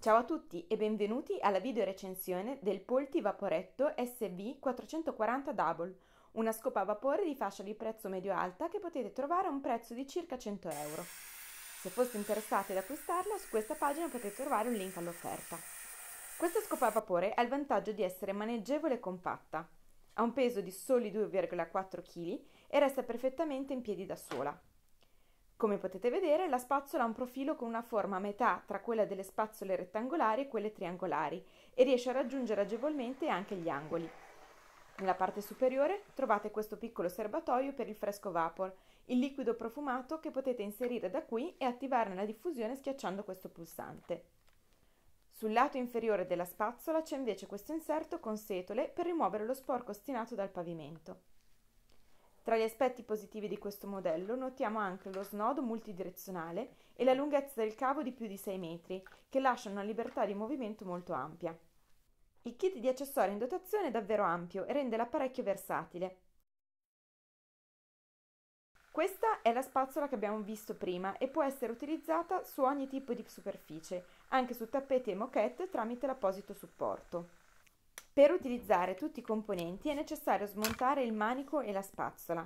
Ciao a tutti e benvenuti alla video recensione del Polti Vaporetto SV440 Double, una scopa a vapore di fascia di prezzo medio-alta che potete trovare a un prezzo di circa 100 euro. Se foste interessati ad acquistarla, su questa pagina potete trovare un link all'offerta. Questa scopa a vapore ha il vantaggio di essere maneggevole e compatta. Ha un peso di soli 2,4 kg e resta perfettamente in piedi da sola. Come potete vedere, la spazzola ha un profilo con una forma a metà tra quella delle spazzole rettangolari e quelle triangolari e riesce a raggiungere agevolmente anche gli angoli. Nella parte superiore trovate questo piccolo serbatoio per il fresco vapor, il liquido profumato che potete inserire da qui e attivare la diffusione schiacciando questo pulsante. Sul lato inferiore della spazzola c'è invece questo inserto con setole per rimuovere lo sporco ostinato dal pavimento. Tra gli aspetti positivi di questo modello notiamo anche lo snodo multidirezionale e la lunghezza del cavo di più di 6 metri, che lascia una libertà di movimento molto ampia. Il kit di accessori in dotazione è davvero ampio e rende l'apparecchio versatile. Questa è la spazzola che abbiamo visto prima e può essere utilizzata su ogni tipo di superficie, anche su tappeti e moquette tramite l'apposito supporto. Per utilizzare tutti i componenti è necessario smontare il manico e la spazzola.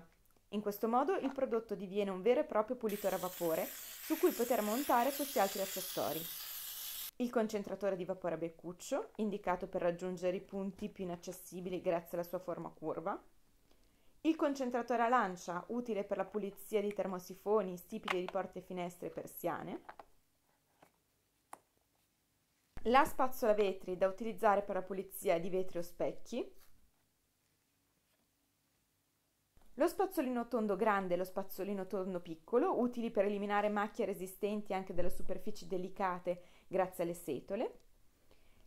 In questo modo il prodotto diviene un vero e proprio pulitore a vapore su cui poter montare questi altri accessori. Il concentratore di vapore a beccuccio, indicato per raggiungere i punti più inaccessibili grazie alla sua forma curva. Il concentratore a lancia, utile per la pulizia di termosifoni, stipiti di porte e finestre persiane la spazzola vetri da utilizzare per la pulizia di vetri o specchi, lo spazzolino tondo grande e lo spazzolino tondo piccolo, utili per eliminare macchie resistenti anche dalle superfici delicate grazie alle setole,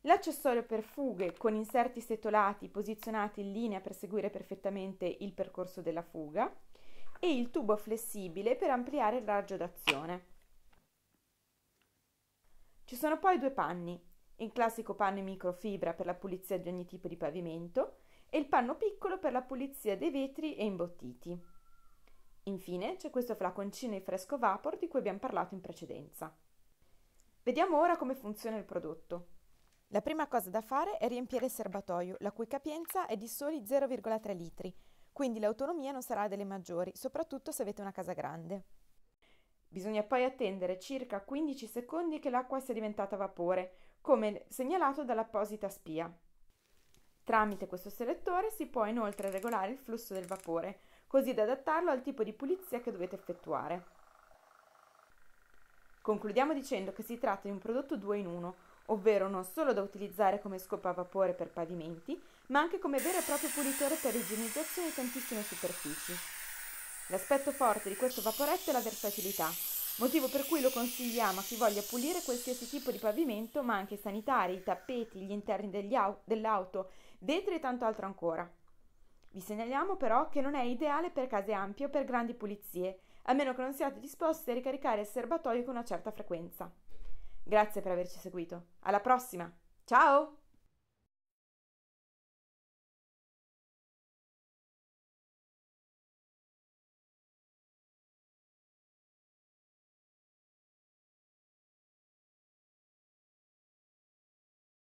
l'accessorio per fughe con inserti setolati posizionati in linea per seguire perfettamente il percorso della fuga. E il tubo flessibile per ampliare il raggio d'azione. Ci sono poi due panni, il classico panno in microfibra per la pulizia di ogni tipo di pavimento e il panno piccolo per la pulizia dei vetri e imbottiti. Infine c'è questo flaconcino di fresco vapor di cui abbiamo parlato in precedenza. Vediamo ora come funziona il prodotto. La prima cosa da fare è riempire il serbatoio, la cui capienza è di soli 0,3 litri, quindi l'autonomia non sarà delle maggiori, soprattutto se avete una casa grande. Bisogna poi attendere circa 15 secondi che l'acqua sia diventata vapore, come segnalato dall'apposita spia. Tramite questo selettore si può inoltre regolare il flusso del vapore, così da adattarlo al tipo di pulizia che dovete effettuare. Concludiamo dicendo che si tratta di un prodotto 2 in 1, ovvero non solo da utilizzare come scopa a vapore per pavimenti, ma anche come vero e proprio pulitore per l'igienizzazione di tantissime superfici. L'aspetto forte di questo vaporetto è la versatilità, motivo per cui lo consigliamo a chi voglia pulire qualsiasi tipo di pavimento, ma anche sanitari, tappeti, gli interni au- dell'auto, vetri e tanto altro ancora. Vi segnaliamo però che non è ideale per case ampie o per grandi pulizie, a meno che non siate disposti a ricaricare il serbatoio con una certa frequenza. Grazie per averci seguito. Alla prossima! Ciao!